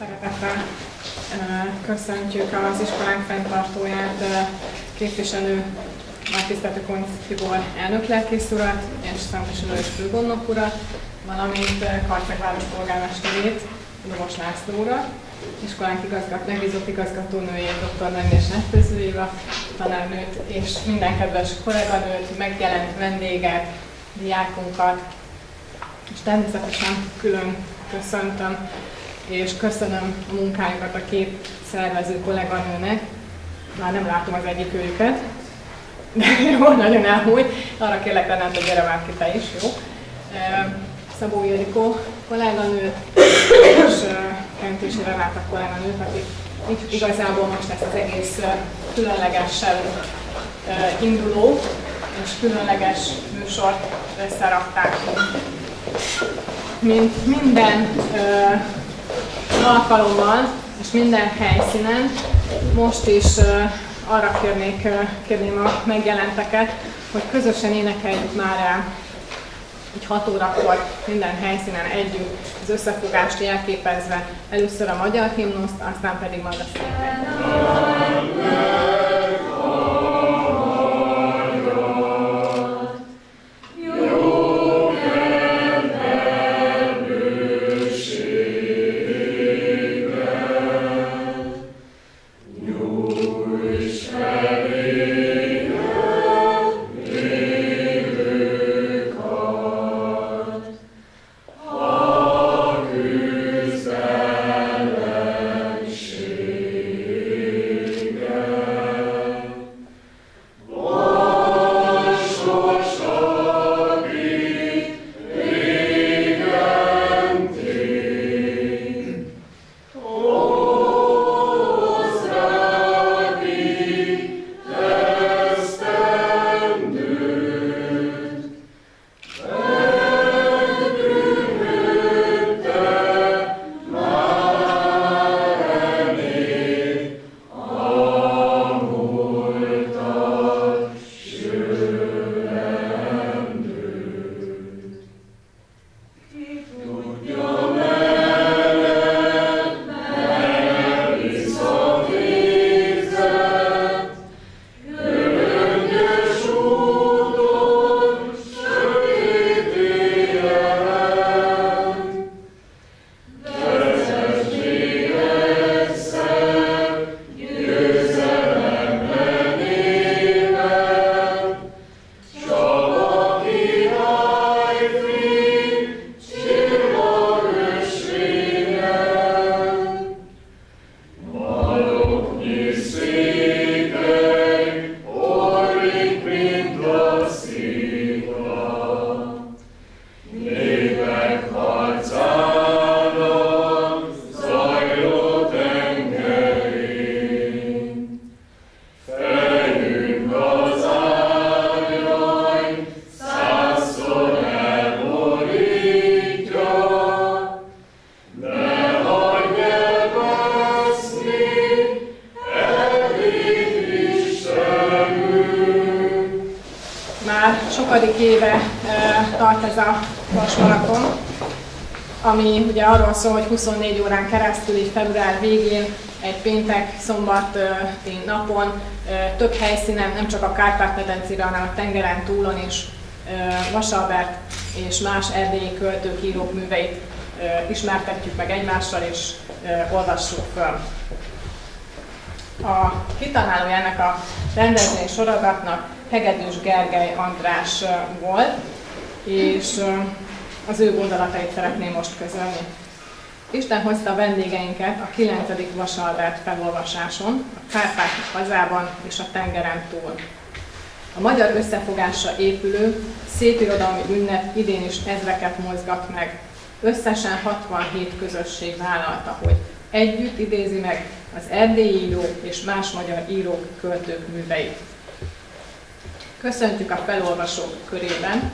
Szeretettel köszöntjük az iskolánk fenntartóját, képviselő Mártisztető Konc Tibor elnök lelkész urat, és Szentesülő és főgondnok urat, valamint Karcegváros polgármesterét, Lovos László urat, iskolánk igazgat, megbízott igazgatónőjét, dr. Nemés Nettöző Éva tanárnőt, és minden kedves kolléganőt, megjelent vendéget, diákunkat, és természetesen külön köszöntöm és köszönöm a munkájukat a két szervező kolléganőnek. Már nem látom az egyik őket, de jó, nagyon elmúlt. Arra kérlek Renát, hogy gyere már ki te is, jó? Szabó Ildikó kolléganőt, és Kentési Renáta kolléganőt, akik igazából most ezt az egész különlegesen induló és különleges műsort összerakták. Mint minden alkalommal és minden helyszínen. Most is arra kérnék, kérném a megjelenteket, hogy közösen énekeljük már el. Így 6 órakor minden helyszínen együtt az összefogást jelképezve. Először a magyar himnuszt, aztán pedig majd a szépen. Ugye arról szól, hogy 24 órán keresztül, így február végén, egy péntek, szombati napon több helyszínen, nem csak a Kárpát-medencére, hanem a tengeren túlon is Vasalbert és más erdélyi költők, írók műveit ismertetjük meg egymással és olvassuk föl. A kitalálója ennek a rendezvény sorozatnak Hegedűs Gergely András volt, és az ő gondolatait szeretném most közölni. Isten hozta vendégeinket a 9. Vasalbert felolvasáson, a Kárpáti hazában és a tengeren túl. A magyar összefogásra épülő szépirodalmi ünnep idén is ezreket mozgat meg. Összesen 67 közösség vállalta, hogy együtt idézi meg az erdélyi írók és más magyar írók, költők műveit. Köszöntjük a felolvasók körében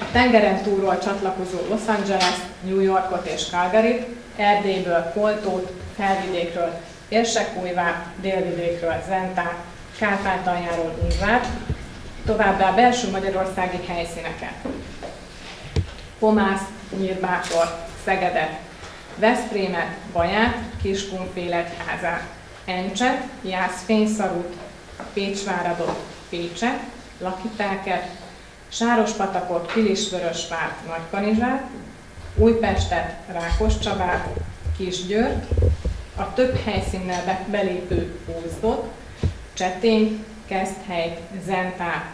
a tengeren túlról csatlakozó Los Angeles, New Yorkot és Calgary, Erdélyből Koltót, Felvidékről Érsekújvát, Délvidékről Zentát, Kárpátaljáról Ungvát, továbbá belső magyarországi helyszíneket. Pomász, Nyírbátor, Szegedet, Veszprémet, Baját, Kiskunfélet házát, Encset, Jász Fényszarút, Pécsváradot, Pécset, Lakitelket, Sárospatakot, Pilisvörösvárt, Nagykanizsát, Újpestet, Rákos Csabát, Kisgyőrt, a több helyszínnel be, belépő Ózdot, Csetény, Keszthelyt, Zentát,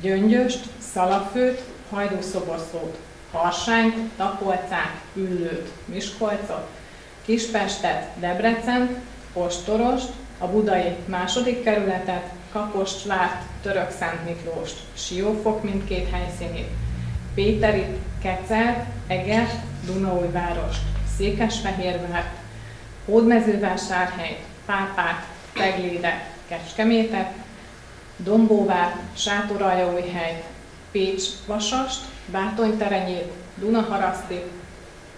Gyöngyöst, Szalafőt, Hajdúszoboszót, Harsányt, Tapolcát, Üllőt, Miskolcot, Kispestet, Debrecen, Ostorost, a budai második kerületet, Kapostvát, Török Szent Miklóst, Siófok mindkét helyszínét, Péterit, Kecel, Eger, Dunaújvárost, Székesfehérvárt, Hódmezővásárhelyt, Pápát, Teglédet, Kecskemétet, Dombóvár, Sátoraljaújhelyt, Pécs, Vasast, Bátonyterenyét, Dunaharaszti,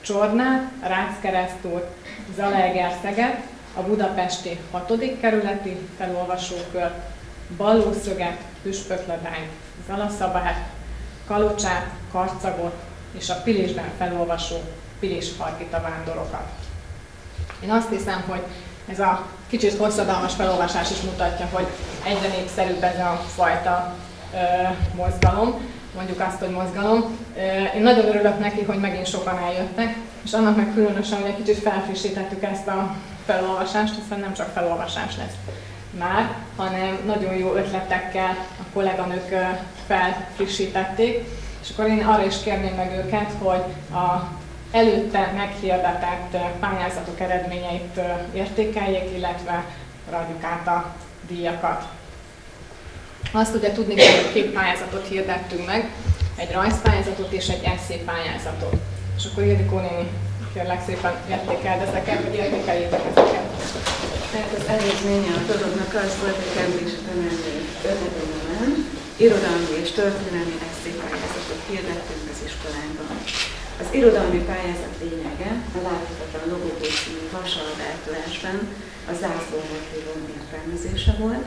Csornát, Ráckeresztúr, Zalaegerszeget, a budapesti 6. kerületi felolvasókört, Ballószöget, Püspökladányt, Zalaszabát, Kalocsát, Karcagot és a Pilisben felolvasó Pilis Hargita vándorokat. Én azt hiszem, hogy ez a kicsit hosszadalmas felolvasás is mutatja, hogy egyre népszerűbb ez a fajta ö, mozgalom, mondjuk azt, hogy mozgalom. Én nagyon örülök neki, hogy megint sokan eljöttek, és annak meg különösen, hogy egy kicsit felfrissítettük ezt a felolvasást, hiszen nem csak felolvasás lesz már, hanem nagyon jó ötletekkel a kolléganők felfrissítették, és akkor én arra is kérném meg őket, hogy a előtte meghirdetett pályázatok eredményeit értékeljék, illetve adjuk át a díjakat. Azt ugye tudni kell, hogy két pályázatot hirdettünk meg, egy rajzpályázatot és egy eszé pályázatot. És akkor Ildikó néni, kérlek szépen értékeld ezeket, vagy értékeljétek ezeket. Tehát az eredménye a dolognak az volt, hogy Cambridge tanárnő irodalmi és történelmi eszé pályázatot hirdettünk az iskolánkban. Az irodalmi pályázat lényege a látható a logóból című vasalváltulásban a zászló meghívón értelmezése volt,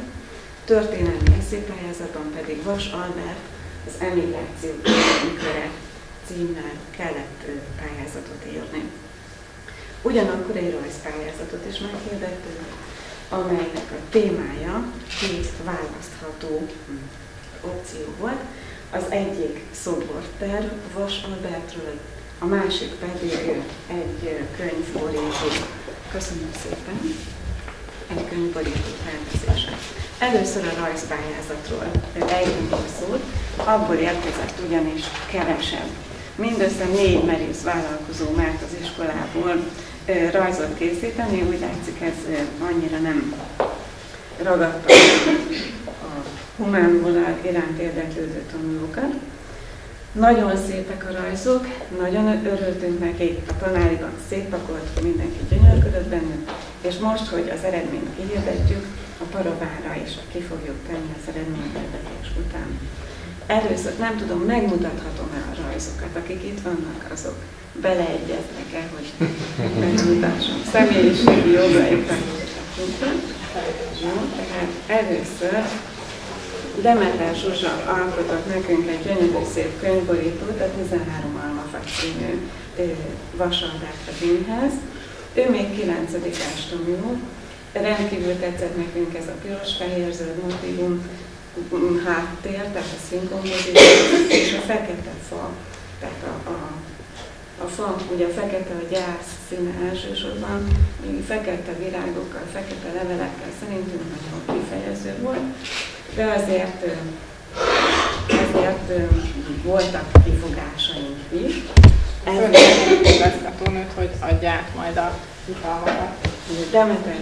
történelmi eszépályázatban pedig Vas Albert az emigráció köre címmel kellett pályázatot írni. Ugyanakkor egy rajzpályázatot is meghirdettünk, amelynek a témája két választható opció volt. Az egyik szoborterv Vas Albertről, a másik pedig egy könyvborító. Köszönöm szépen! Egy könyvborító tervezése. Először a rajzpályázatról ejtünk szót, abból érkezett ugyanis kevesebb. Mindössze négy merész vállalkozó mert az iskolából rajzot készíteni, úgy látszik ez annyira nem ragadta a humán vonal iránt érdeklődő tanulókat. Nagyon szépek a rajzok, nagyon örültünk neki, a tanáriban szétpakolt, mindenki gyönyörködött bennük, és most, hogy az eredményt kihirdetjük, a paravára is ki fogjuk tenni az eredményhirdetés után. Először nem tudom, megmutathatom-e a rajzokat, akik itt vannak, azok beleegyeznek-e, hogy megmutassam személyiségi jogaikat. Jó, tehát először Demeter Zsuzsa alkotott nekünk egy gyönyörű szép könyvborítót a 13 Almafa című vasaldát a filmhez. Ő még 9. tanuló, rendkívül tetszett nekünk ez a piros-fehér-zöld motivum, háttér, tehát a színkompozíció, és a fekete fa, tehát a, a, a fa, ugye a fekete a gyász színe elsősorban, még fekete virágokkal, fekete levelekkel szerintünk nagyon kifejező volt, de azért, azért voltak kifogásaink is. Fölkérjük ezt a tónőt, hogy adja át majd a jutalmakat. Demeter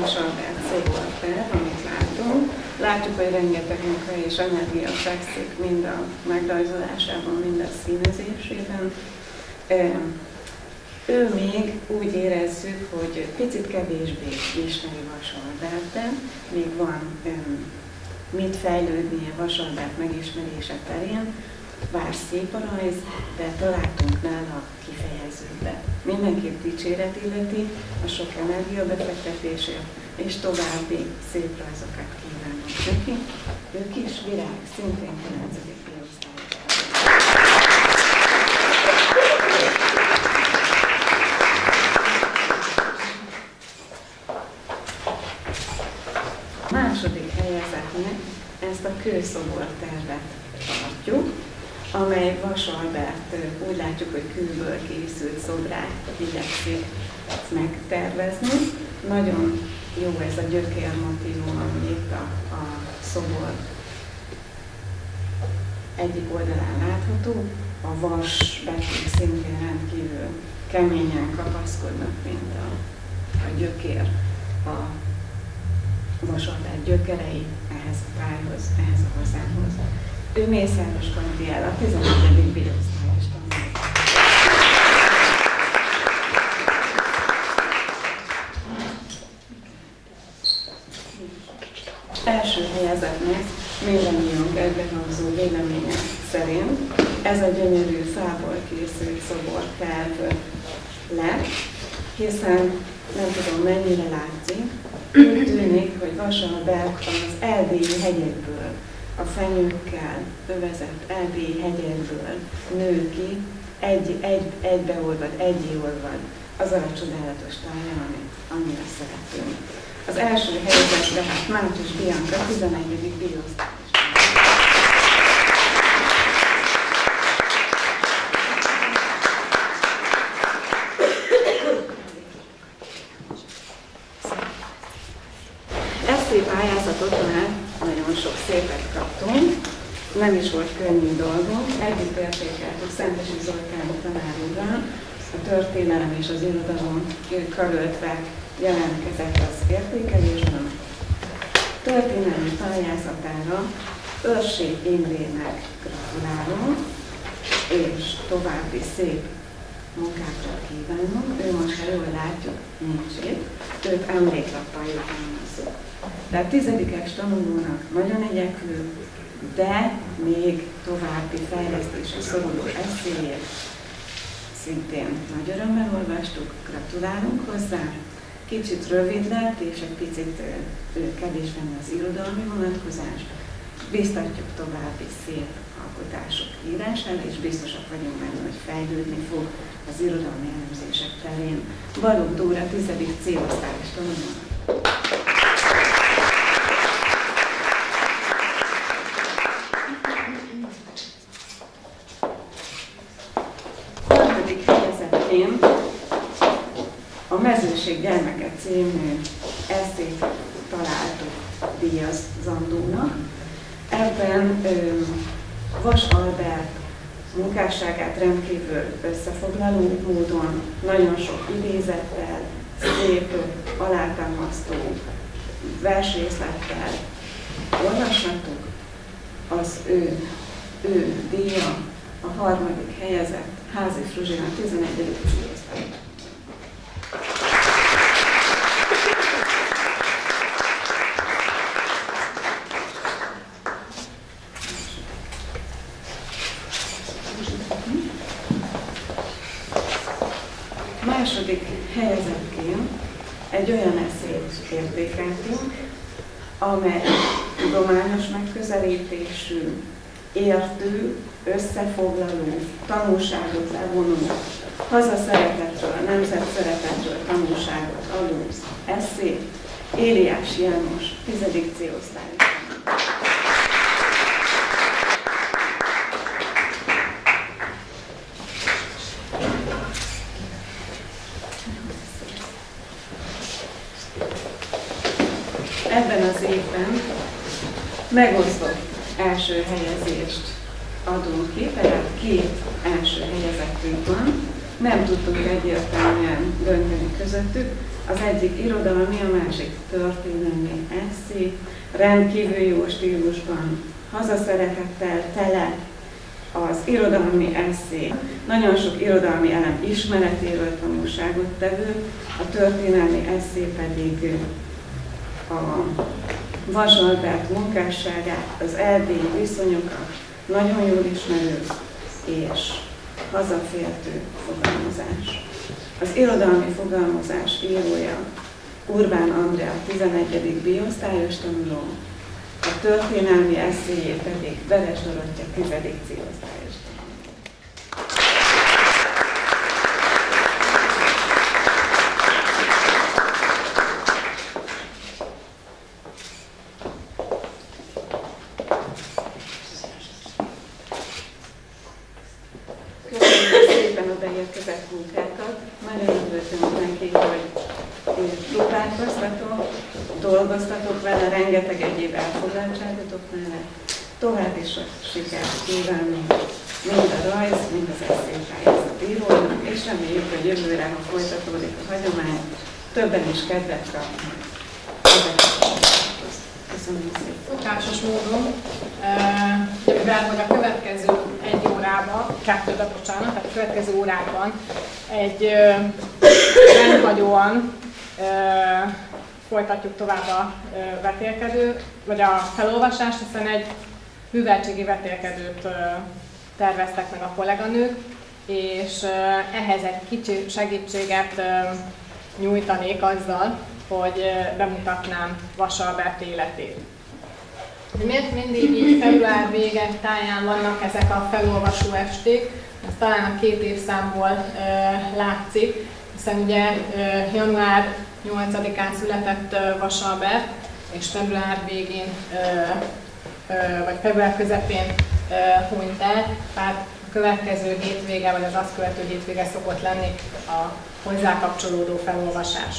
Zsuzsák egy emléket jutalmaz. Látjuk, hogy rengeteg munka és energia fekszik mind a megrajzolásában, mind a színezésében. Ő még úgy érezzük, hogy picit kevésbé ismeri de még van mit fejlődnie Vasalbert megismerése terén. Bár szép a rajz, de találtunk nála kifejező mindenképp dicséret illeti a sok energia befektetésért, és további szép rajzokat kívánok neki. Ő kis virág, szintén 9. második helyezetnek ezt a kőszobor tervet amely Vas Albert úgy látjuk, hogy kőből készült szobrát igyekszik megtervezni. Nagyon jó ez a gyökér motivum, ami itt a, a szobor egyik oldalán látható, a vas betűk szintén rendkívül keményen kapaszkodnak, mint a, a gyökér a vasatát gyökerei ehhez a tájhoz, ehhez a hazához. Ő Mészáros Kandiel, a 11. biosztályos tanuló. Első helyezetnek mindannyiunk egybehangzó véleménye szerint ez a gyönyörű fából készült szobor terv le, hiszen nem tudom mennyire látszik, úgy tűnik, hogy Vasalberg az erdélyi hegyekből, a fenyőkkel övezett erdélyi hegyekből nő ki, egy, egy, egybeolvad, egyéolvad az a csodálatos tája, amit annyira szeretünk. Az első helyzet tehát Mátyus Bianca, 11. biosztály. Nem is volt könnyű dolgom. Együtt értékeltük Szentesi Zoltán tanárúrral, a történelem és az irodalom karöltve jelentkezett az értékelésben. Történelmi pályázatára Őrség Imrének gratulálom, és további szép munkákra kívánom. Ő most, ha jól látjuk, nincs itt. Őt emléklappal jutalmazzuk. Tehát tizedikes tanulónak nagyon igyekvő, de még további fejlesztésre szoruló eszéjét szintén nagy örömmel olvastuk, gratulálunk hozzá. Kicsit rövid lett, és egy picit kevés benne az irodalmi vonatkozás. Biztatjuk további szép alkotások írására, és biztosak vagyunk benne, hogy fejlődni fog az irodalmi elemzések terén. Balogh Dóra 10. C-osztályos tanulmány. Mezőség gyermeke című eszét találtuk díjazandónak. Ebben Vas Albert munkásságát rendkívül összefoglaló módon, nagyon sok idézettel, szép, alátámasztó versrészlettel olvashattuk. Az ő, ő díja a harmadik helyezett Házi Fruzsina 11. osztály. második helyezettként egy olyan eszét értékeltünk, amely tudományos megközelítésű, értő, összefoglaló, tanulságot levonó, hazaszeretetről, nemzet szeretetről tanulságot adó eszé, Éliás János, 10. C-osztály. ebben az évben megosztott első helyezést adunk ki, tehát két első helyezettünk van. Nem tudtunk egyértelműen dönteni közöttük. Az egyik irodalmi, a másik történelmi eszé, rendkívül jó stílusban, hazaszeretettel tele az irodalmi eszé, nagyon sok irodalmi elem ismeretéről tanulságot tevő, a történelmi eszé pedig a Vas Albert munkásságát, az erdélyi viszonyokat nagyon jól ismerő, és hazafértő fogalmazás. Az irodalmi fogalmazás írója Urbán Andrea 11. biosztályos tanuló, a történelmi eszéjét pedig Veres Dorottya 10. C-osztályos dolgoztatok vele, rengeteg egyéb elfoglaltságotok mellett. Tovább is sok sikert kívánunk, mind a rajz, mind az eszélypályázat írónak, és reméljük, ha folytatódik a hagyomány, többen is kedvet kapnak. Köszönöm. Szokásos módon, mivel hogy a következő egy órában, kettőbe bocsánat, tehát a következő órákban egy rendhagyóan folytatjuk tovább a vetélkedő, vagy a felolvasást, hiszen egy műveltségi vetélkedőt terveztek meg a kolléganők, és ehhez egy kicsi segítséget nyújtanék azzal, hogy bemutatnám Vasalbert életét. Miért mindig így február vége táján vannak ezek a felolvasó esték? Ez talán a két évszámból látszik, hiszen ugye január 8-án született Vasalbert, és február végén, vagy február közepén hunyt el, tehát következő hétvége, vagy az azt követő hétvége szokott lenni a hozzá kapcsolódó felolvasás.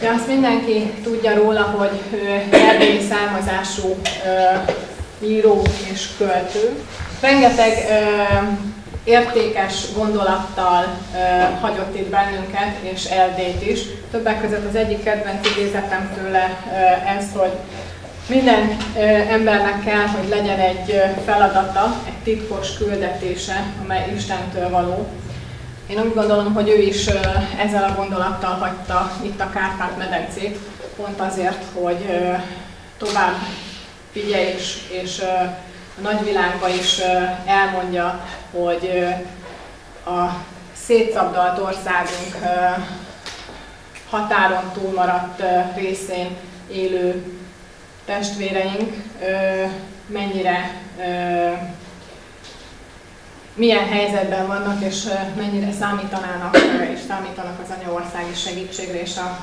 De azt mindenki tudja róla, hogy erdélyi származású író és költő. Rengeteg értékes gondolattal uh, hagyott itt bennünket, és Erdélyt is. Többek között az egyik kedvenc idézetem tőle uh, ez, hogy minden embernek kell, hogy legyen egy feladata, egy titkos küldetése, amely Istentől való. Én úgy gondolom, hogy ő is ezzel a gondolattal hagyta itt a Kárpát-medencét, pont azért, hogy tovább vigye és, és a nagyvilágba is elmondja, hogy a szétszabdalt országunk határon túlmaradt részén élő testvéreink mennyire milyen helyzetben vannak, és mennyire számítanának, és számítanak az anyaországi segítségre és a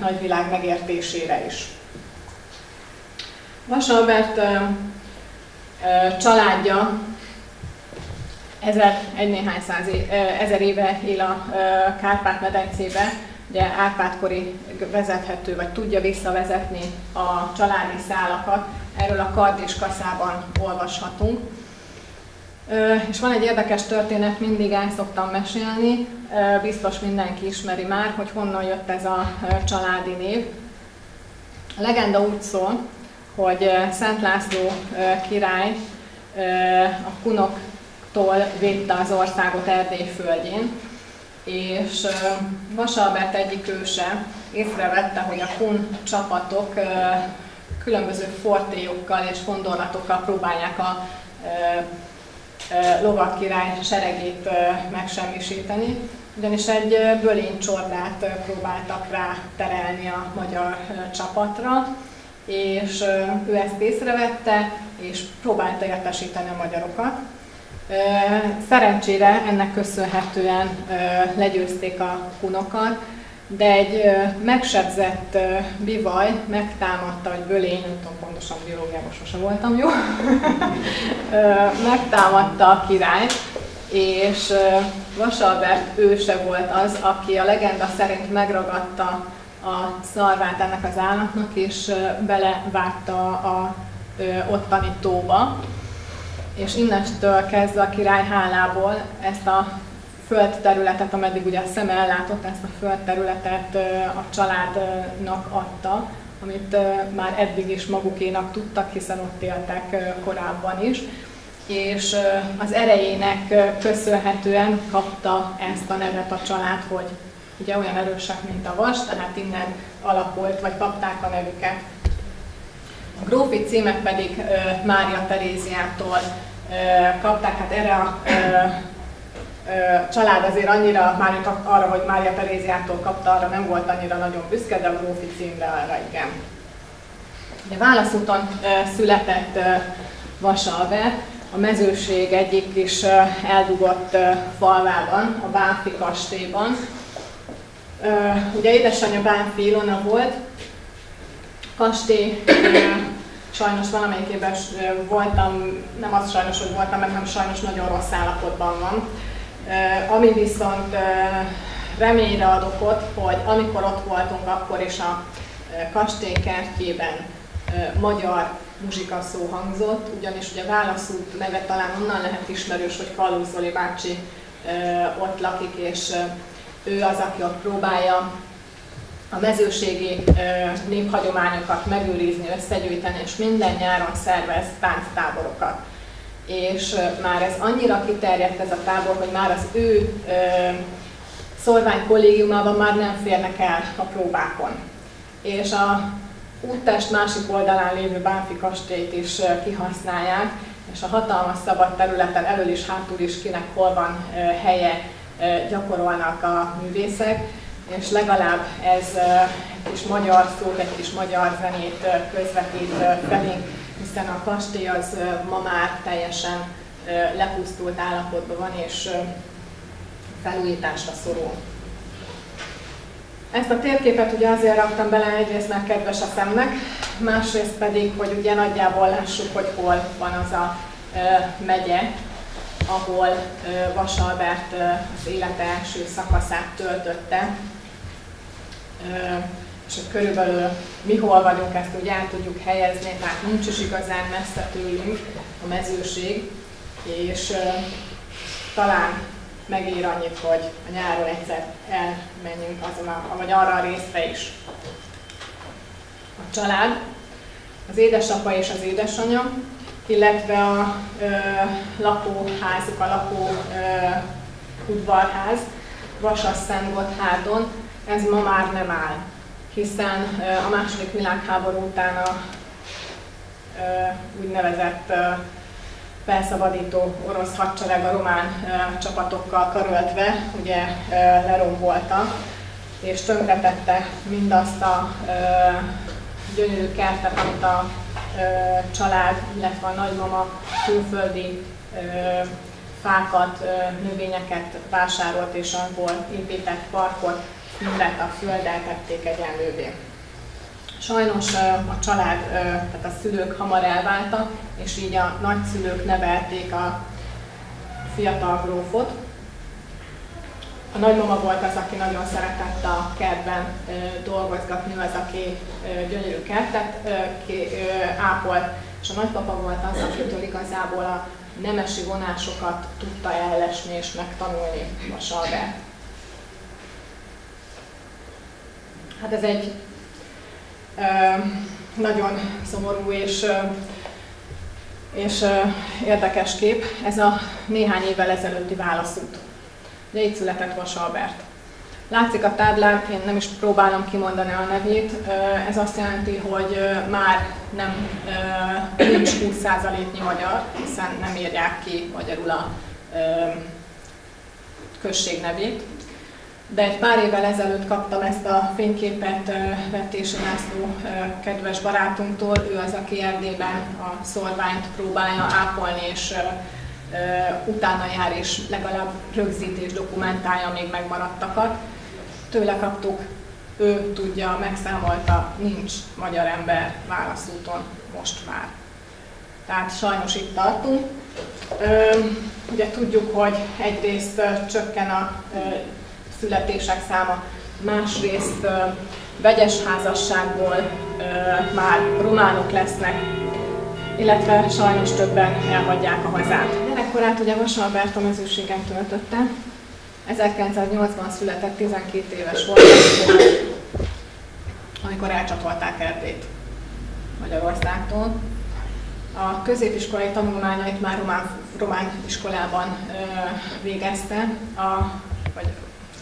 nagyvilág megértésére is. Vasalbert családja ezer, egy néhány száz ezer éve él a Kárpát-medencébe, ugye Árpádkori vezethető, vagy tudja visszavezetni a családi szálakat, erről a kard és kaszában olvashatunk. És van egy érdekes történet, mindig el szoktam mesélni, biztos mindenki ismeri már, hogy honnan jött ez a családi név. A legenda úgy szól, hogy Szent László király a kunoktól védte az országot Erdély földjén, és Vasalbert egyik őse észrevette, hogy a kun csapatok különböző fortélyokkal és fondorlatokkal próbálják a lovak király seregét megsemmisíteni, ugyanis egy bölénycsordát próbáltak rá terelni a magyar csapatra, és ő ezt észrevette, és próbálta értesíteni a magyarokat. Szerencsére ennek köszönhetően legyőzték a hunokat, de egy megsebzett bivaj megtámadta, vagy bölény, nem tudom pontosan biológiában sose voltam jó, megtámadta a királyt, és Vasalbert őse volt az, aki a legenda szerint megragadta a szarvát ennek az állatnak, és belevágta a ottani tóba. És innentől kezdve a király hálából ezt a földterületet, ameddig ugye a szeme ellátott, ezt a földterületet a családnak adta, amit már eddig is magukénak tudtak, hiszen ott éltek korábban is és az erejének köszönhetően kapta ezt a nevet a család, hogy ugye olyan erősek, mint a vas, tehát innen alakult, vagy kapták a nevüket. A grófi címek pedig Mária Teréziától kapták, hát erre a család azért annyira, már arra, hogy Mária Teréziától kapta, arra nem volt annyira nagyon büszke, de a grófi címre arra igen. De válaszúton született Vasalbert, a mezőség egyik is eldugott falvában, a Bánfi kastélyban. Ugye édesanyja Bánfi Ilona volt, kastély sajnos valamelyikében voltam, nem az sajnos, hogy voltam, mert nem sajnos nagyon rossz állapotban van. Ami viszont reményre ad okot, hogy amikor ott voltunk, akkor is a kastély kertjében magyar muzsika szó hangzott, ugyanis ugye válaszút neve talán onnan lehet ismerős, hogy Kalóz Zoli bácsi ott lakik, és ő az, aki ott próbálja a mezőségi néphagyományokat megőrizni, összegyűjteni, és minden nyáron szervez tánctáborokat. És már ez annyira kiterjedt ez a tábor, hogy már az ő szolvány kollégiumában már nem férnek el a próbákon. És a úttest másik oldalán lévő Bánfi kastélyt is kihasználják, és a hatalmas szabad területen elől is, hátul is kinek hol van helye gyakorolnak a művészek, és legalább ez egy kis magyar szót, egy kis magyar zenét közvetít felénk, hiszen a kastély az ma már teljesen lepusztult állapotban van, és felújításra szorul. Ezt a térképet ugye azért raktam bele, egyrészt mert kedves a szemnek, másrészt pedig, hogy ugye nagyjából lássuk, hogy hol van az a megye, ahol Vas Albert az élete első szakaszát töltötte, és hogy körülbelül mi hol vagyunk, ezt úgy el tudjuk helyezni, tehát nincs is igazán messze tőlünk a mezőség, és talán megér annyit, hogy a nyáron egyszer elmenjünk azon a, vagy arra a részre is. A család, az édesapa és az édesanyja, illetve a ö, lakóházuk, a lakó ö, udvarház, Vasas-Szentgotthádon, ez ma már nem áll, hiszen a második világháború után a úgynevezett felszabadító orosz hadsereg a román csapatokkal karöltve ugye lerombolta, és tönkretette mindazt a gyönyörű kertet, amit a család, illetve a nagymama külföldi fákat, növényeket vásárolt, és abból épített parkot, mindent a földdel tették egyenlővé. Sajnos a család, tehát a szülők hamar elváltak, és így a nagyszülők nevelték a fiatal grófot. A nagymama volt az, aki nagyon szeretett a kertben dolgozgatni, az, aki gyönyörű kertet ápolt, és a nagypapa volt az, akitől igazából a nemesi vonásokat tudta ellesni és megtanulni a Salbert. Hát ez egy nagyon szomorú és, és érdekes kép. Ez a néhány évvel ezelőtti válaszút. Ugye itt született Vas Albert. Látszik a táblán, én nem is próbálom kimondani a nevét, ez azt jelenti, hogy már nem nincs 20%-nyi magyar, hiszen nem írják ki magyarul a község nevét de egy pár évvel ezelőtt kaptam ezt a fényképet Vettési László kedves barátunktól. Ő az, aki Erdélyben a szorványt próbálja ápolni, és utána jár, és legalább rögzít és dokumentálja még megmaradtakat. Tőle kaptuk, ő tudja, megszámolta, nincs magyar ember válaszúton most már. Tehát sajnos itt tartunk. Ugye tudjuk, hogy egyrészt csökken a születések száma, másrészt vegyes házasságból már románok lesznek, illetve sajnos többen elhagyják a hazát. Gyerekkorát ugye Vasalbert a mezőségen töltötte, 1980 született, 12 éves volt, amikor elcsatolták Erdét Magyarországtól. A középiskolai tanulmányait már román, román iskolában ö, végezte, a, vagy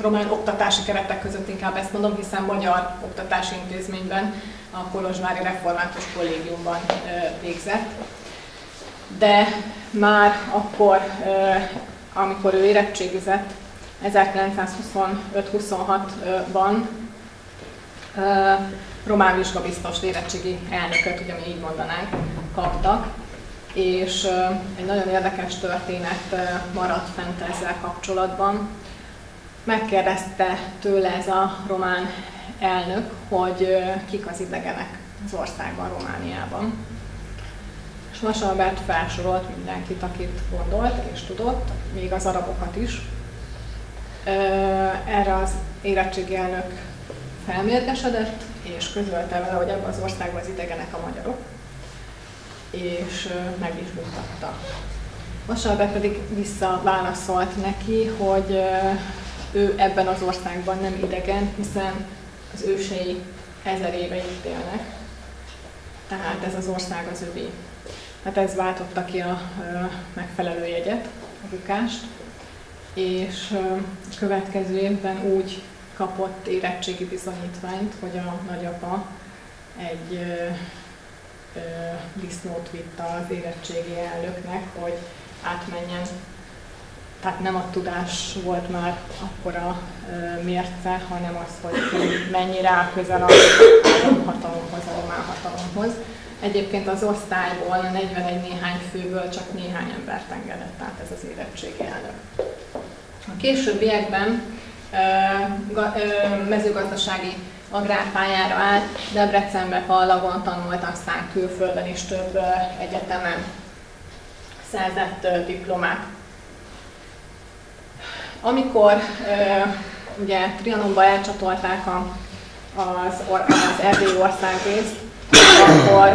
román oktatási keretek között inkább ezt mondom, hiszen magyar oktatási intézményben, a Kolozsvári Református Kollégiumban végzett. De már akkor amikor ő érettségizett 1925-26-ban román vizsgabiztos érettségi elnököt, ugye mi így mondanánk, kaptak, és egy nagyon érdekes történet maradt fent ezzel kapcsolatban. Megkérdezte tőle ez a román elnök, hogy kik az idegenek az országban, Romániában. És Vas Albert felsorolt mindenkit, akit gondolt és tudott, még az arabokat is. Erre az érettségi elnök felmérgesedett, és közölte vele, hogy ebben az országban az idegenek a magyarok, és meg is mutatta. Vasalbe pedig visszaválaszolt neki, hogy ő ebben az országban nem idegen, hiszen az ősei ezer éve itt élnek, tehát ez az ország az övé. Hát ez váltotta ki a megfelelő jegyet, a bukást, és következő évben úgy kapott érettségi bizonyítványt, hogy a nagyapa egy ö, ö, disznót vitt az érettségi elnöknek, hogy átmenjen. Tehát nem a tudás volt már akkora mérce, hanem az, hogy mennyire áll közel a hatalomhoz, a román hatalomhoz. Egyébként az osztályból, a 41 néhány főből csak néhány embert engedett át ez az érettségi elnök. A későbbiekben mezőgazdasági agrárpályára állt, Debrecenbe, Pallagon tanult, aztán külföldön is több egyetemen szerzett diplomát. Amikor ugye Trianonba elcsatolták a, az, az erdélyi országrészt, akkor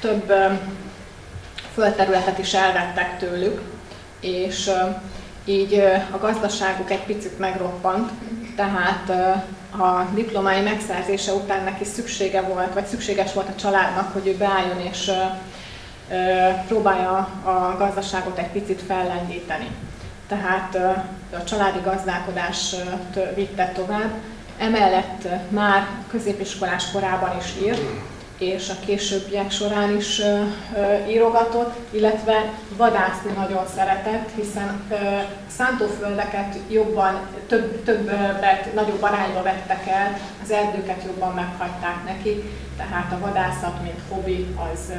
több földterületet is elvettek tőlük, és így a gazdaságuk egy picit megroppant, tehát a diplomái megszerzése után neki szüksége volt, vagy szükséges volt a családnak, hogy ő beálljon és próbálja a gazdaságot egy picit fellendíteni. Tehát a családi gazdálkodás vitte tovább. Emellett már középiskolás korában is írt, és a későbbiek során is írogatott, illetve vadászni nagyon szeretett, hiszen szántóföldeket jobban, több, többet, nagyobb arányba vettek el, az erdőket jobban meghagyták neki, tehát a vadászat, mint hobbi, az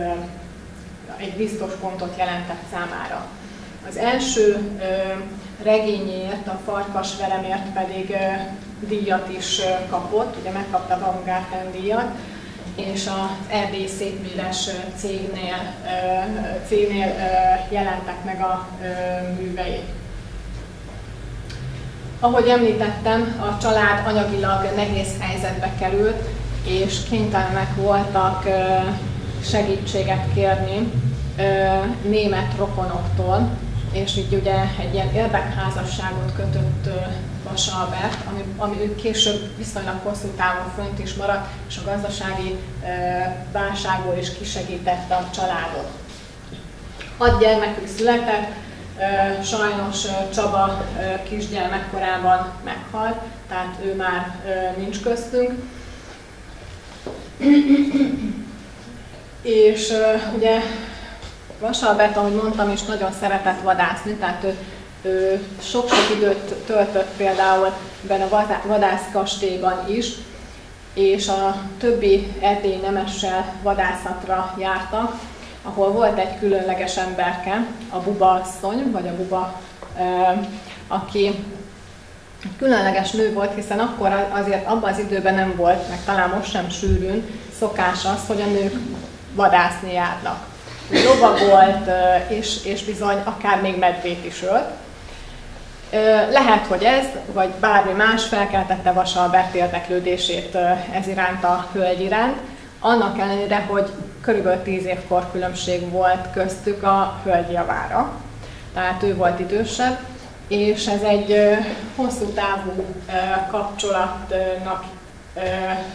egy biztos pontot jelentett számára. Az első regényért, a Farkas velemért pedig díjat is kapott, ugye megkapta Baumgarten díjat, és az Erdély Szépműves cégnél, cégnél jelentek meg a művei. Ahogy említettem, a család anyagilag nehéz helyzetbe került, és kénytelenek voltak segítséget kérni német rokonoktól, és így ugye egy ilyen érdekházasságot kötött Vas Albert, ami, ami később viszonylag hosszú távon fönt is maradt, és a gazdasági válságból is kisegítette a családot. Hat gyermekük született, sajnos Csaba kisgyermekkorában meghalt, tehát ő már nincs köztünk. És ugye Vasalbert, ahogy mondtam is, nagyon szeretett vadászni, tehát ő, sok-sok időt töltött például benne a vadászkastélyban is, és a többi erdélyi nemessel vadászatra jártak, ahol volt egy különleges emberke, a Buba asszony, vagy a Buba, aki különleges nő volt, hiszen akkor azért abban az időben nem volt, meg talán most sem sűrűn szokás az, hogy a nők vadászni járnak lovagolt, és, és bizony akár még medvét is ölt. Lehet, hogy ez, vagy bármi más felkeltette Vasalbert érdeklődését ez iránt a hölgy iránt, annak ellenére, hogy körülbelül 10 évkor különbség volt köztük a hölgy javára. Tehát ő volt idősebb, és ez egy hosszú távú kapcsolatnak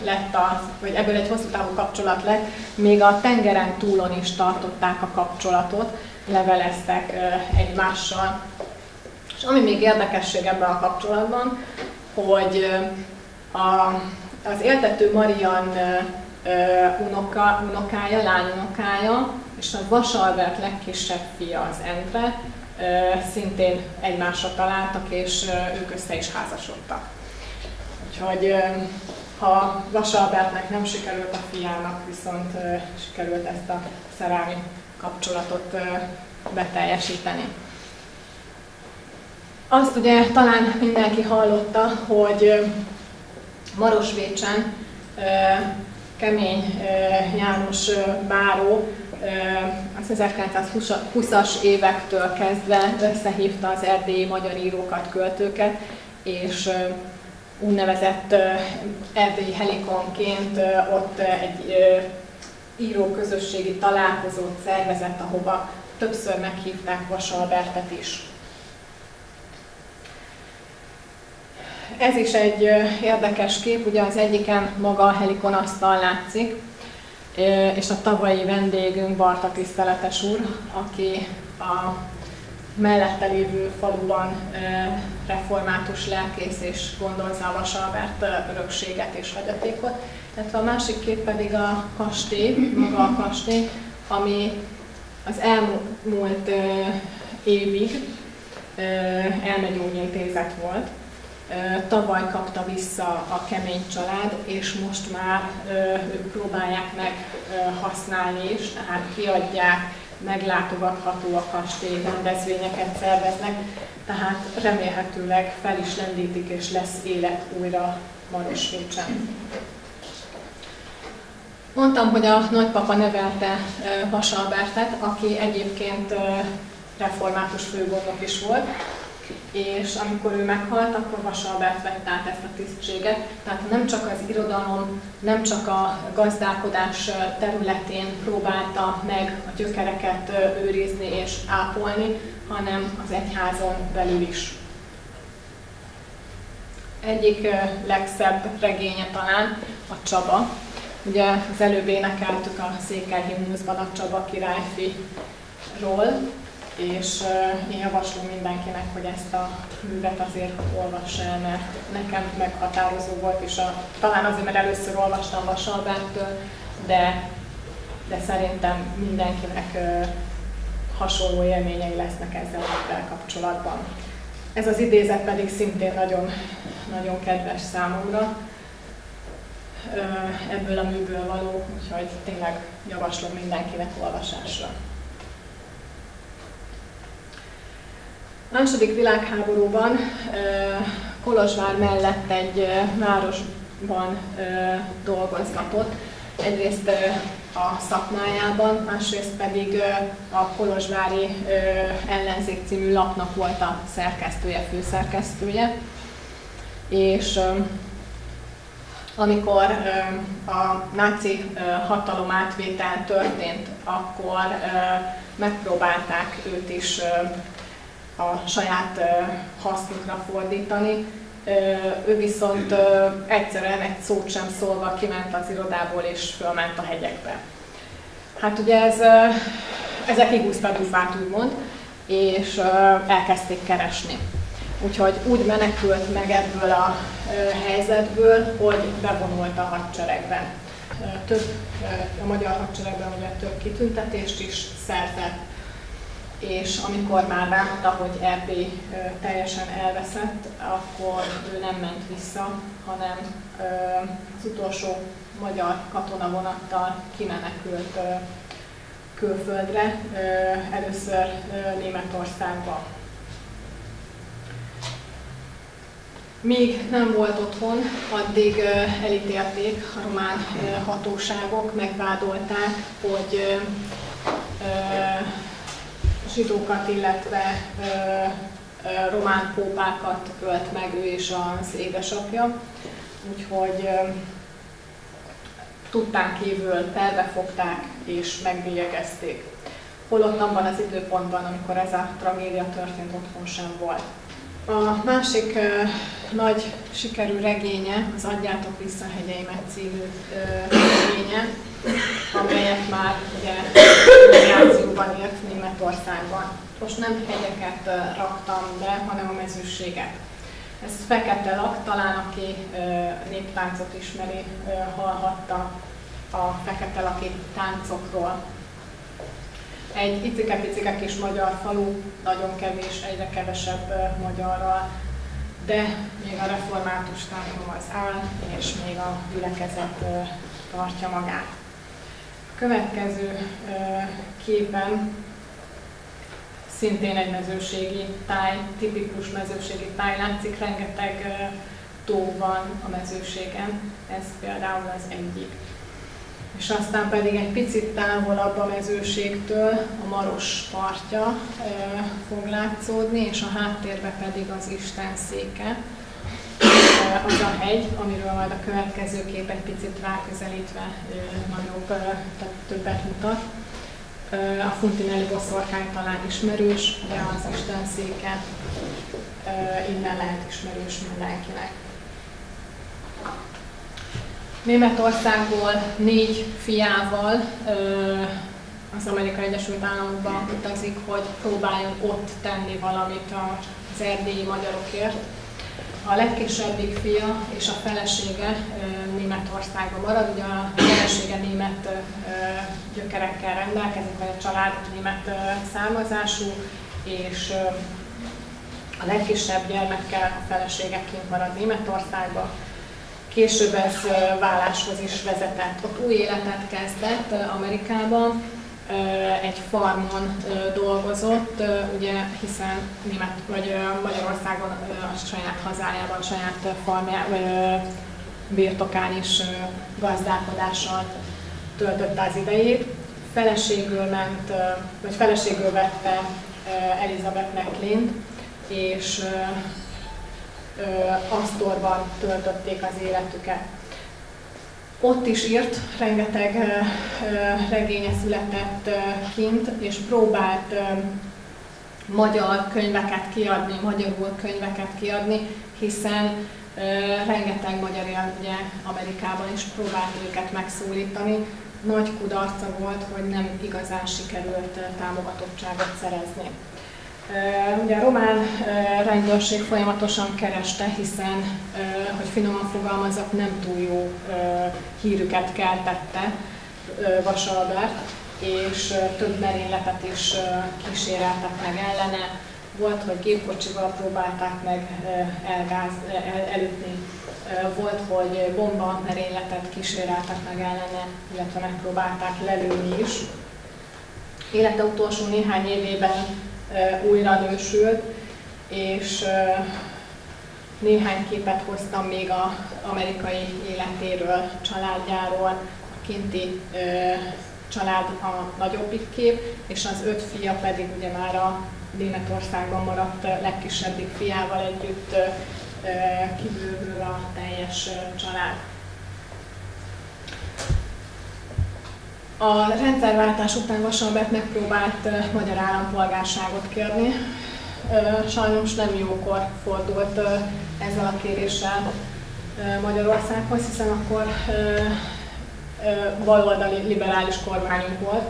lett az, vagy ebből egy hosszú távú kapcsolat lett, még a tengeren túlon is tartották a kapcsolatot, leveleztek egymással. És ami még érdekesség ebben a kapcsolatban, hogy a, az éltető Marian unoka, unokája, lányunokája, és a Vasalbert legkisebb fia az Endre, szintén egymásra találtak, és ők össze is házasodtak. Úgyhogy ha Vasalbertnek nem sikerült a fiának, viszont sikerült ezt a szerelmi kapcsolatot beteljesíteni. Azt ugye talán mindenki hallotta, hogy Marosvécsen Kemény János báró az 1920-as évektől kezdve összehívta az erdélyi magyar írókat, költőket, és úgynevezett erdélyi helikonként ott egy íróközösségi találkozót szervezett, ahova többször meghívták Vasalbertet is. Ez is egy érdekes kép, ugye az egyiken maga a helikon asztal látszik, és a tavalyi vendégünk Barta Tiszteletes úr, aki a mellette lévő faluban református lelkész és gondozza a Vasalbert örökséget és hagyatékot. Tehát a másik kép pedig a kastély, maga a kastély, ami az elmúlt évig elmegyógyi intézet volt, Tavaly kapta vissza a kemény család, és most már ők próbálják meg használni is, tehát kiadják, meglátogatható a kastély, rendezvényeket szerveznek, tehát remélhetőleg fel is lendítik és lesz élet újra Marosvécsen. Mondtam, hogy a nagypapa nevelte Vasalbertet, aki egyébként református főgondnok is volt, és amikor ő meghalt, akkor Vasalbert vett át ezt a tisztséget. Tehát nem csak az irodalom, nem csak a gazdálkodás területén próbálta meg a gyökereket őrizni és ápolni, hanem az egyházon belül is. Egyik legszebb regénye talán a Csaba. Ugye az előbb énekeltük a Székely himnuszban a Csaba királyfiról, és én javaslom mindenkinek, hogy ezt a művet azért olvassa el, mert nekem meghatározó volt, és a, talán azért, mert először olvastam Vasalbertől, de, de szerintem mindenkinek hasonló élményei lesznek ezzel a kapcsolatban. Ez az idézet pedig szintén nagyon, nagyon kedves számomra, ebből a műből való, úgyhogy tényleg javaslom mindenkinek olvasásra. Második világháborúban Kolozsvár mellett egy városban dolgozgatott. Egyrészt a szakmájában, másrészt pedig a Kolozsvári Ellenzék című lapnak volt a szerkesztője, főszerkesztője. És amikor a náci hatalomátvétel történt, akkor megpróbálták őt is a saját hasznukra fordítani. Ő viszont egyszerűen egy szót sem szólva kiment az irodából és fölment a hegyekbe. Hát ugye ez, ezek igúzta dufát úgymond, és elkezdték keresni. Úgyhogy úgy menekült meg ebből a helyzetből, hogy bevonult a hadseregbe. Több, a magyar hadseregben ugye több kitüntetést is szerzett, és amikor már látta, hogy RB teljesen elveszett, akkor ő nem ment vissza, hanem az utolsó magyar katonavonattal kimenekült külföldre, először Németországba. Míg nem volt otthon, addig elítélték a román hatóságok, megvádolták, hogy zsidókat, illetve román pópákat ölt meg ő és az édesapja. Úgyhogy tudták kívül perbe fogták és megbélyegezték. Holott abban az időpontban, amikor ez a tragédia történt, otthon sem volt. A másik ö, nagy sikerű regénye az Adjátok vissza hegyeimet című ö, regénye, amelyet már ugye migrációban írt Németországban. Most nem hegyeket ö, raktam be, hanem a mezőséget. Ez fekete lak, talán aki néptáncot ismeri, hallhatta a fekete laki táncokról. Egy icike-picike kis magyar falu, nagyon kevés, egyre kevesebb magyarral, de még a református templom az áll, és még a gyülekezet tartja magát. A következő képen szintén egy mezőségi táj, tipikus mezőségi táj látszik, rengeteg tó van a mezőségen, ez például az egyik. És aztán pedig egy picit távolabb a mezőségtől a Maros partja fog látszódni, és a háttérbe pedig az Isten széke. Az a hegy, amiről majd a következő kép egy picit ráközelítve nagyobb, tehát többet mutat. A Funtinelli boszorkány talán ismerős, de az Isten széke innen lehet ismerős mindenkinek. Németországból négy fiával az Amerikai Egyesült Államokba utazik, hogy próbáljon ott tenni valamit az erdélyi magyarokért. A legkisebbik fia és a felesége Németországban marad, ugye a felesége német gyökerekkel rendelkezik, vagy a család német származású, és a legkisebb gyermekkel a felesége kint marad Németországba. Később ez válláshoz is vezetett. Ott új életet kezdett Amerikában, egy farmon dolgozott, ugye, hiszen német, vagy Magyarországon a saját hazájában, a saját farmjá, birtokán is gazdálkodással töltötte az idejét. Feleségül ment, vagy feleségül vette Elizabeth McLean, és Asztorban töltötték az életüket. Ott is írt, rengeteg regénye született kint, és próbált magyar könyveket kiadni, magyarul könyveket kiadni, hiszen rengeteg magyar él ugye Amerikában is próbált őket megszólítani. Nagy kudarca volt, hogy nem igazán sikerült támogatottságot szerezni. Ugye a román rendőrség folyamatosan kereste, hiszen, hogy finoman fogalmazok, nem túl jó hírüket keltette Vasalbert, és több merényletet is kíséreltek meg ellene. Volt, hogy gépkocsival próbálták meg elgáz, el, elütni, volt, hogy bomba merényletet kíséreltek meg ellene, illetve megpróbálták lelőni is. Élete utolsó néhány évében újra nősült, és néhány képet hoztam még az amerikai életéről, családjáról, a kinti család a nagyobbik kép, és az öt fia pedig ugye már a Németországban maradt legkisebbik fiával együtt kibővül a teljes család. A rendszerváltás után Vasalbert megpróbált magyar állampolgárságot kérni. Sajnos nem jókor fordult ezzel a kéréssel Magyarországhoz, hiszen akkor baloldali liberális kormányunk volt,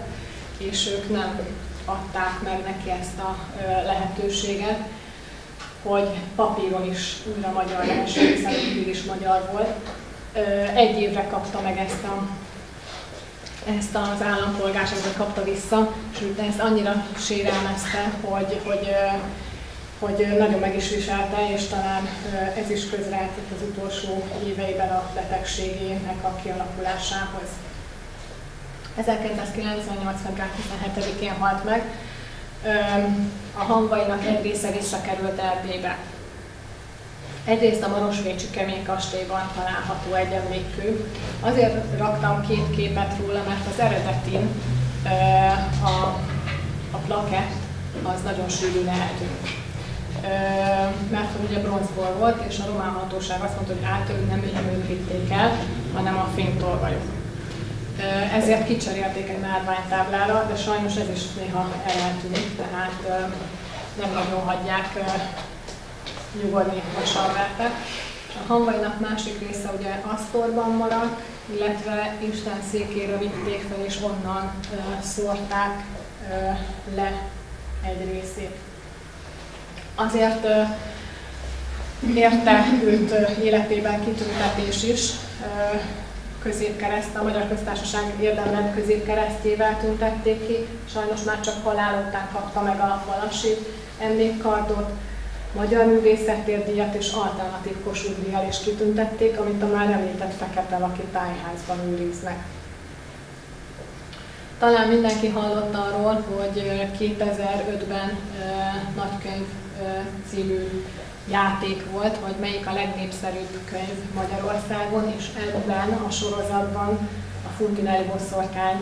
és ők nem adták meg neki ezt a lehetőséget, hogy papíron is újra magyar lehessen, hiszen is magyar volt. Egy évre kapta meg ezt a ezt az állampolgárságot kapta vissza, és ezt annyira sérelmezte, hogy, hogy, hogy nagyon meg is viselte, és talán ez is közrejátszott az utolsó éveiben a betegségének a kialakulásához. 1998. február 17-én halt meg. A hangvainak egy része visszakerült Erdélybe. Egyrészt a Marosvécsi Kemény Kastélyban található egy emlékkő. Azért raktam két képet róla, mert az eredetin a, a plakett az nagyon sűrűn eltűnt. Mert ugye bronzból volt, és a román hatóság azt mondta, hogy nem, nem ők vitték el, hanem a fénytolvajok. Ezért kicserélték egy márványtáblára, de sajnos ez is néha eltűnik, tehát nem nagyon hagyják nyugodni a sarvárták. A hanvainak másik része ugye Asztorban maradt, illetve Isten székére vitték fel, és onnan uh, szórták uh, le egy részét. Azért uh, érte őt életében kitüntetés is. Uh, középkereszt, a Magyar Köztársaság érdemlen középkeresztjével tüntették ki. Sajnos már csak halál után kapta meg a Valasi emlékkardot. Magyar Művészettérdíjat és alternatív Kossuth is kitüntették, amit a már említett Fekete Laki tájházban őriznek. Talán mindenki hallott arról, hogy 2005-ben Nagykönyv című játék volt, hogy melyik a legnépszerűbb könyv Magyarországon, és ebben a sorozatban a Funtinelli bosszorkány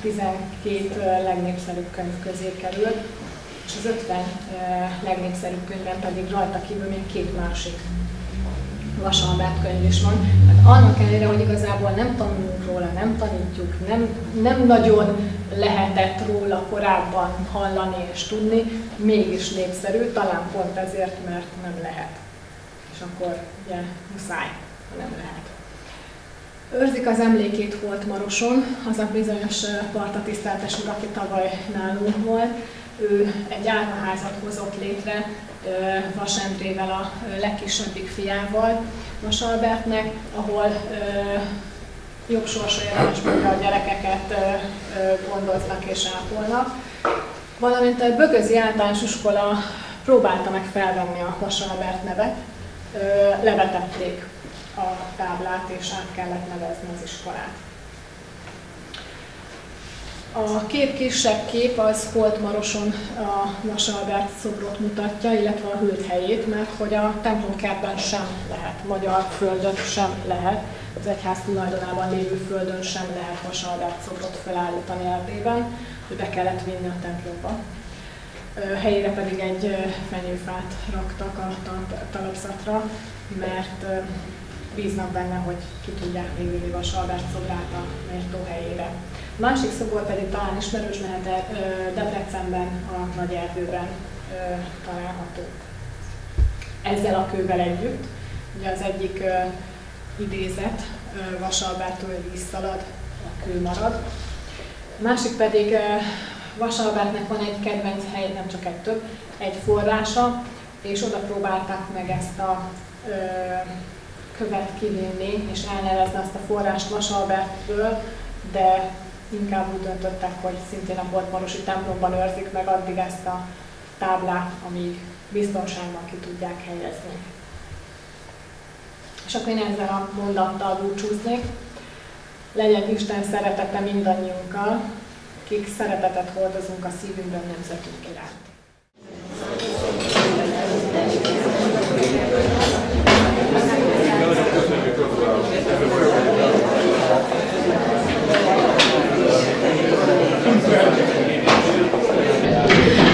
12 legnépszerűbb könyv közé került, és az 50 legnépszerűbb könyvben pedig rajta kívül még két másik Vasalbert könyv is van. Hát annak ellenére, hogy igazából nem tanulunk róla, nem tanítjuk, nem, nem nagyon lehetett róla korábban hallani és tudni, mégis népszerű, talán pont ezért, mert nem lehet. És akkor ugye muszáj, ha nem lehet. Őrzik az emlékét Holt Maroson, az a bizonyos partatiszteltes úr, aki tavaly nálunk volt. Ő egy árvaházat hozott létre, Vas Endrével a legkisebbik fiával, Vas Albertnek, ahol jobb érdemes a gyerekeket gondoznak és ápolnak. Valamint a Bögözi Általános Iskola próbálta meg felvenni a Vas Albert nevet, levetették a táblát és át kellett nevezni az iskolát. A két kisebb kép az Maroson a Albert szobrot mutatja, illetve a hőt helyét, mert hogy a templomkertben sem lehet, magyar földön sem lehet, az egyház tulajdonában lévő földön sem lehet Albert szobrot felállítani Erdélyben, hogy be kellett vinni a templomba. Helyére pedig egy fenyőfát raktak a talapzatra, mert bíznak benne, hogy ki tudják még vinni Albert szobrát a méltó helyére. Másik szobor pedig talán ismerős lehet Debrecenben, a Nagy Erdőben található. Ezzel a kővel együtt, ugye az egyik idézet Vasalbártól, hogy a kő marad. Másik pedig Vasalbártnak van egy kedvenc hely, nem csak egy több, egy forrása, és oda próbálták meg ezt a ö, követ kivinni, és elnevezni azt a forrást Vasalbertből, de inkább úgy döntöttek, hogy szintén a Bortmarosi templomban őrzik meg addig ezt a táblát, amíg biztonságban ki tudják helyezni. És akkor én ezzel a mondattal búcsúznék. Legyen Isten szeretete mindannyiunkkal, kik szeretetet hordozunk a szívünkben nemzetünk iránt.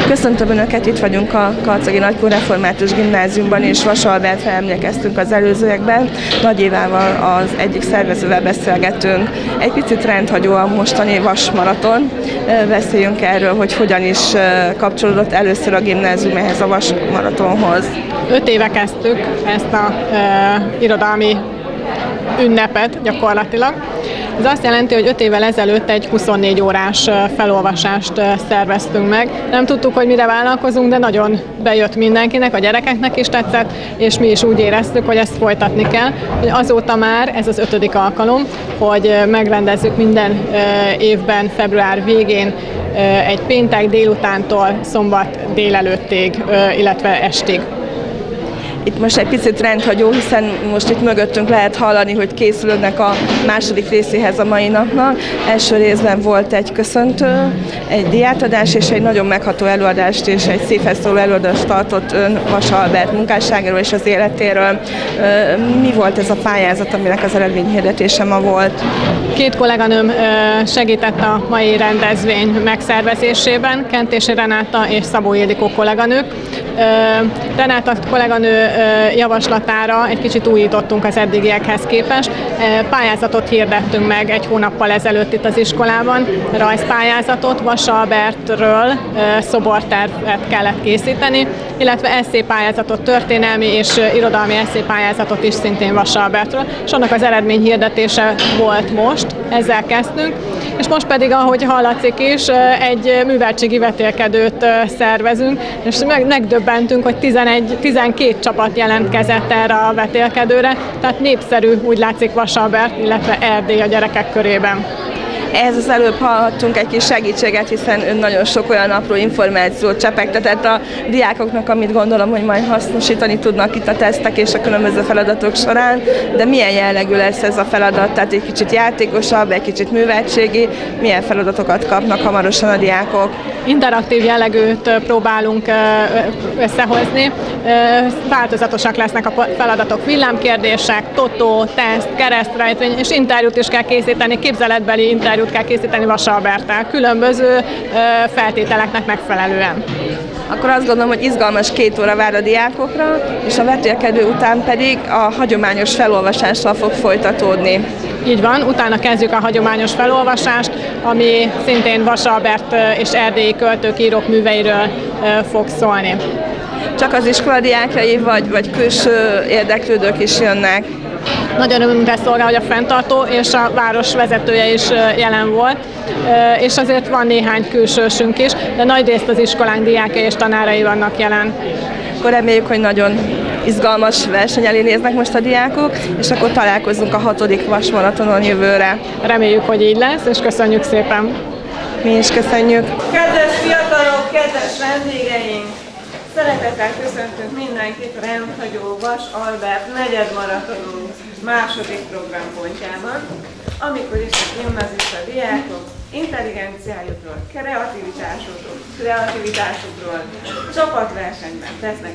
Köszöntöm Önöket, itt vagyunk a Karcagi Nagykó Református Gimnáziumban, és Vasalbertre emlékeztünk az előzőekben. Nagy Évával az egyik szervezővel beszélgetünk. Egy picit rendhagyó a mostani Vas maraton. Beszéljünk erről, hogy hogyan is kapcsolódott először a gimnázium ehhez a Vas maratonhoz. Öt éve kezdtük ezt a e, irodalmi ünnepet gyakorlatilag ez azt jelenti, hogy 5 évvel ezelőtt egy 24 órás felolvasást szerveztünk meg. Nem tudtuk, hogy mire vállalkozunk, de nagyon bejött mindenkinek, a gyerekeknek is tetszett, és mi is úgy éreztük, hogy ezt folytatni kell. Azóta már ez az ötödik alkalom, hogy megrendezzük minden évben február végén egy péntek délutántól szombat délelőttig, illetve estig itt most egy picit rendhagyó, hiszen most itt mögöttünk lehet hallani, hogy készülődnek a második részéhez a mai napnak. Első részben volt egy köszöntő, egy diátadás és egy nagyon megható előadást és egy szívhez szóló előadást tartott ön Vas Albert munkásságáról és az életéről. Mi volt ez a pályázat, aminek az eredményhirdetése ma volt? Két kolléganőm segített a mai rendezvény megszervezésében, Kentési Renáta és Szabó Ildikó kolléganők. Renáta kolléganő javaslatára egy kicsit újítottunk az eddigiekhez képest. Pályázatot hirdettünk meg egy hónappal ezelőtt itt az iskolában, rajzpályázatot, Vasalbertről szobortervet kellett készíteni, illetve eszépályázatot, történelmi és irodalmi eszépályázatot is szintén Vasalbertről, és annak az eredmény hirdetése volt most, ezzel kezdtünk, és most pedig, ahogy hallatszik is, egy műveltségi vetélkedőt szervezünk, és megdöbbentünk, hogy 11, 12 csapat csapat jelentkezett erre a vetélkedőre, tehát népszerű úgy látszik Vasalbert, illetve Erdély a gyerekek körében. Ez az előbb hallhattunk egy kis segítséget, hiszen ön nagyon sok olyan apró információt csepegtetett a diákoknak, amit gondolom, hogy majd hasznosítani tudnak itt a tesztek és a különböző feladatok során. De milyen jellegű lesz ez a feladat? Tehát egy kicsit játékosabb, egy kicsit műveltségi. Milyen feladatokat kapnak hamarosan a diákok? Interaktív jellegűt próbálunk összehozni. Változatosak lesznek a feladatok, villámkérdések, totó, teszt, keresztrejtvény, és interjút is kell készíteni, képzeletbeli interjút interjút kell készíteni Vasalbertel, különböző feltételeknek megfelelően. Akkor azt gondolom, hogy izgalmas két óra vár a diákokra, és a vetélkedő után pedig a hagyományos felolvasással fog folytatódni. Így van, utána kezdjük a hagyományos felolvasást, ami szintén Vasalbert és erdélyi költők, írók műveiről fog szólni. Csak az iskoladiákjai, vagy, vagy külső érdeklődők is jönnek? Nagyon örömünkre szolgál, hogy a fenntartó és a város vezetője is jelen volt, és azért van néhány külsősünk is, de nagy részt az iskolánk diákjai és tanárai vannak jelen. Akkor reméljük, hogy nagyon izgalmas verseny elé néznek most a diákok, és akkor találkozunk a hatodik vasmaratonon jövőre. Reméljük, hogy így lesz, és köszönjük szépen! Mi is köszönjük! Kedves fiatalok, kedves vendégeink! Szeretettel köszöntünk mindenkit rendhagyó Vas Albert negyed maratonunk második programpontjában, amikor is a gimnazista diákok intelligenciájukról, kreativitásukról, kreativitásukról csapatversenyben tesznek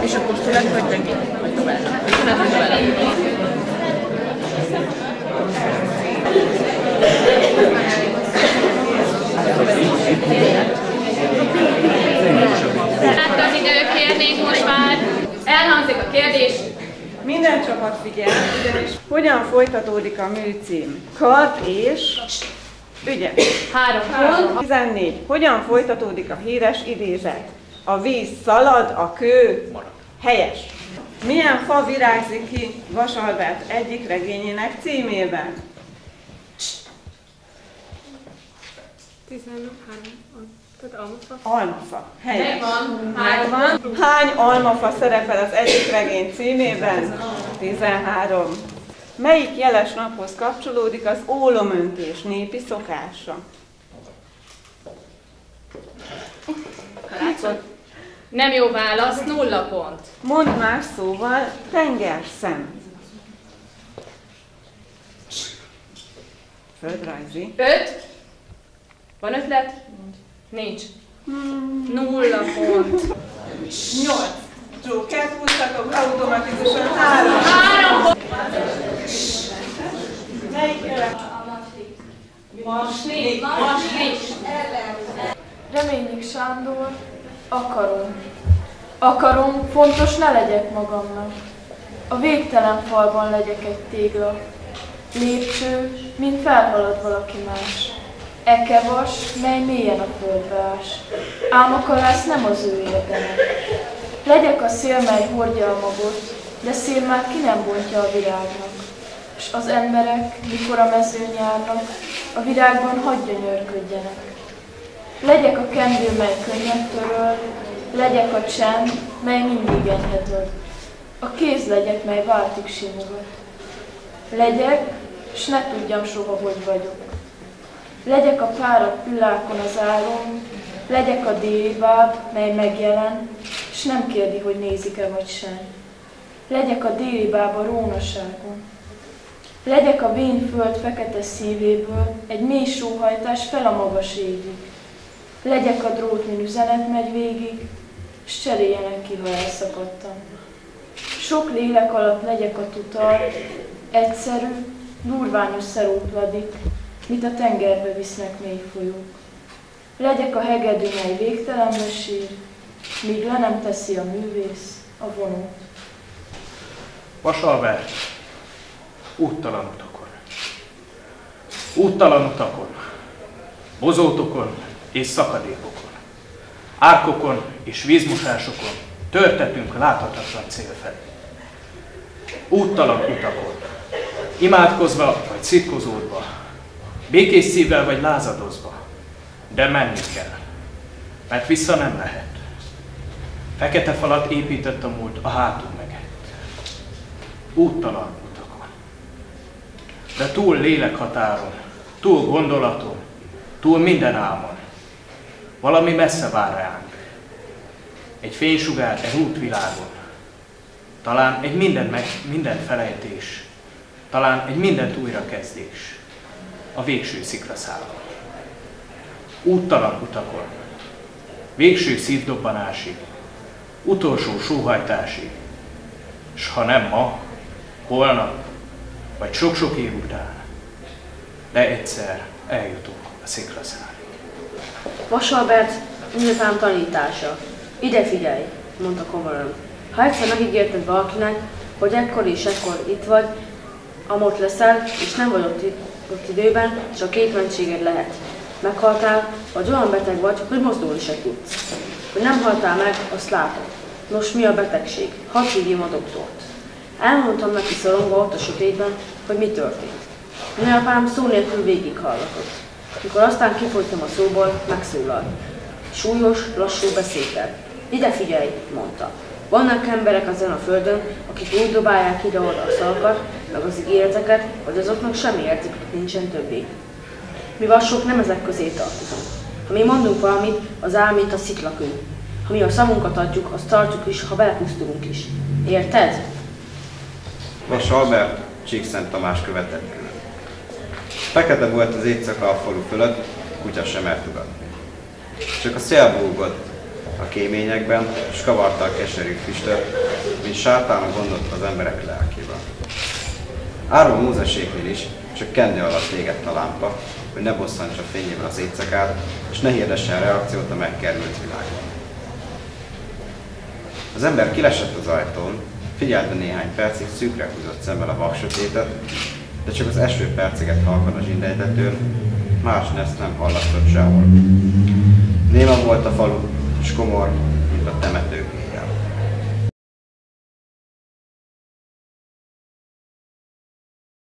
És akkor szület vagy meg Vagy tovább? Szület vagy tovább? Hát az most már. Elhangzik a kérdés. Minden csapat figyel, ugyanis hogyan folytatódik a műcím? Kart és ügyes. Három pont. 14. Hogyan folytatódik a híres idézet? A víz szalad, a kő helyes. Milyen fa virágzik ki Vasalbert egyik regényének címében? 13. Tehát almafa. Almafa. Helyes. Megvan. Három. Megvan. Hány almafa szerepel az egyik regény címében? 13. Melyik jeles naphoz kapcsolódik az ólomöntés népi szokása? Nem jó válasz, nulla pont. Mondd más szóval, tengerszem. Földrajzi. Öt. Van ötlet? Nincs. Nulla pont. Nyolc. Jokert húztatok automatikusan három. Három. Melyik? Masli. Masli. Reményik Sándor, akarom. Akarom, fontos ne legyek magamnak. A végtelen falban legyek egy tégla. Lépcső, mint felhalad valaki más. Ekevas, mely mélyen a földbe ás. Ám a kalász nem az ő érdeme. Legyek a szél, mely hordja a magot, de szélmát ki nem bontja a virágnak. S az emberek, mikor a mezőn járnak, a virágban hadd gyönyörködjenek. Legyek a kendő, mely könnyen töröl, legyek a csend, mely mindig enyhe tud. A kéz legyek, mely váltig simogat. Legyek, s ne tudjam soha, hogy vagyok. Legyek a fáradt pillákon az álom, legyek a déli báb, mely megjelen, s nem kérdi, hogy nézik-e vagy sem. legyek a déli bába rónaságon. Legyek a vén föld fekete szívéből, egy mély sóhajtás fel a magas égig. Legyek a drót, min üzenet megy végig, s cseréljenek ki, ha elszakadtam. Sok lélek alatt legyek a tutal, egyszerű, durványos szerótladik, mit a tengerbe visznek mély folyók. Legyek a hegedű, mely végtelen sír, míg le nem teszi a művész a vonót. Vasalvert, úttalan utakon. Úttalan utakon, bozótokon és szakadékokon, árkokon és vízmosásokon törtetünk láthatatlan cél felé. Úttalan utakon, imádkozva vagy szitkozódva, békés szívvel vagy lázadozva, de menni kell, mert vissza nem lehet. Fekete falat épített a múlt a hátunk megett. Úttalan utakon. De túl lélekhatáron, túl gondolaton, túl minden álmon. Valami messze vár ránk. Egy fénysugár egy útvilágon. Talán egy minden, meg, minden felejtés. Talán egy mindent újrakezdés. A végső sziklaszálon. Úttalan utakon. Végső szívdobbanásig. Utolsó sóhajtásig. S ha nem ma, holnap, vagy sok-sok év után, de egyszer eljutunk a sziklaszárig. Vasalbert, mindezám tanítása. Ide figyelj, mondta komolyan. Ha egyszer megígérted valakinek, hogy ekkor és ekkor itt vagy, amott leszel, és nem vagy ott, ott időben, csak két mentséged lehet. Meghaltál, vagy olyan beteg vagy, hogy mozdulni se tudsz. Hogy nem haltál meg, azt látod. Nos, mi a betegség? Hadd hívjam a doktort. Elmondtam neki szorongva ott a sötétben, hogy mi történt. Nagyapám szó nélkül végighallgatott. Mikor aztán kifogytam a szóból, megszólalt. Súlyos, lassú beszéddel. Ide figyelj, mondta. Vannak emberek ezen a földön, akik úgy dobálják ide-oda a szalkat, meg az ígéreteket, hogy azoknak semmi érték nincsen többé. Mi vassok nem ezek közé tartozunk. Ha mi mondunk valamit, az áll, mint a sziklakő. Ha mi a szavunkat adjuk, azt tartjuk is, ha belepusztulunk is. Érted? Vas Albert, Csíkszent Tamás követett külön. Fekete volt az éjszaka a falu fölött, kutya sem mert ugatni. Csak a szél búgott a kéményekben, és kavarta a keserű füstöt, mint sátán gondot az emberek lelkében. Árva múzeséknél is csak kendő alatt égett a lámpa, hogy ne bosszantsa fényével az éjszakát, és ne hirdessen reakciót a megkerült világban. Az ember kilesett az ajtón, figyelte néhány percig szűkre húzott szemmel a vaksötétet, de csak az első perceket halkan a zsindejtetőn, más ezt nem hallatott sehol. Néma volt a falu, és komor, mint a temetők.